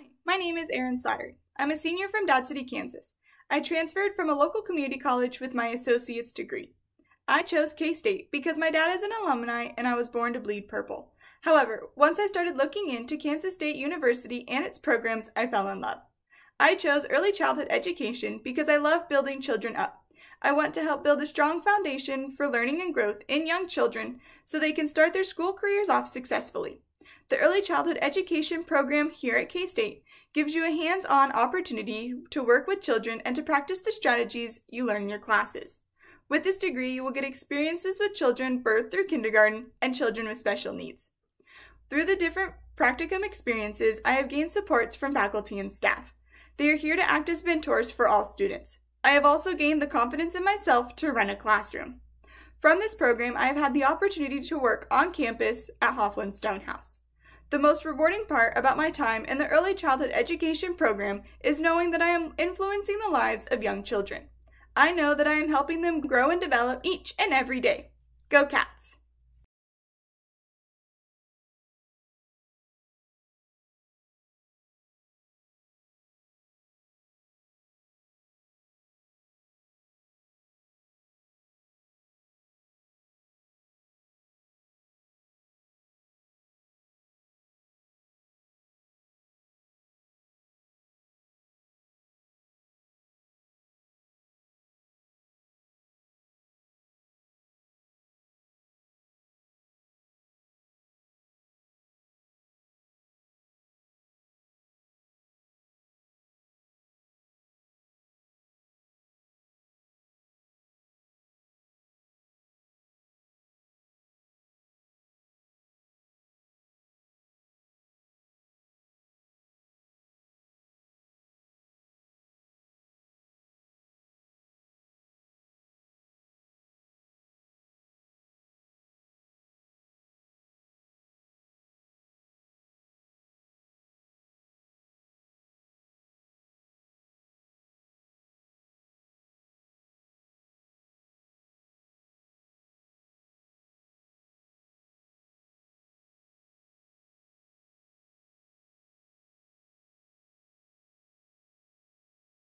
Hi, my name is Erin Slattery. I'm a senior from Dodge City, Kansas. I transferred from a local community college with my associate's degree. I chose K State because my dad is an alumni and I was born to bleed purple. However, once I started looking into Kansas State University and its programs, I fell in love. I chose early childhood education because I love building children up. I want to help build a strong foundation for learning and growth in young children so they can start their school careers off successfully. The Early Childhood Education program here at K State gives you a hands on opportunity to work with children and to practice the strategies you learn in your classes. With this degree, you will get experiences with children birth through kindergarten and children with special needs. Through the different practicum experiences, I have gained supports from faculty and staff. They are here to act as mentors for all students. I have also gained the confidence in myself to run a classroom. From this program, I have had the opportunity to work on campus at Hoeflin Stone House. The most rewarding part about my time in the early childhood education program is knowing that I am influencing the lives of young children. I know that I am helping them grow and develop each and every day. Go Cats!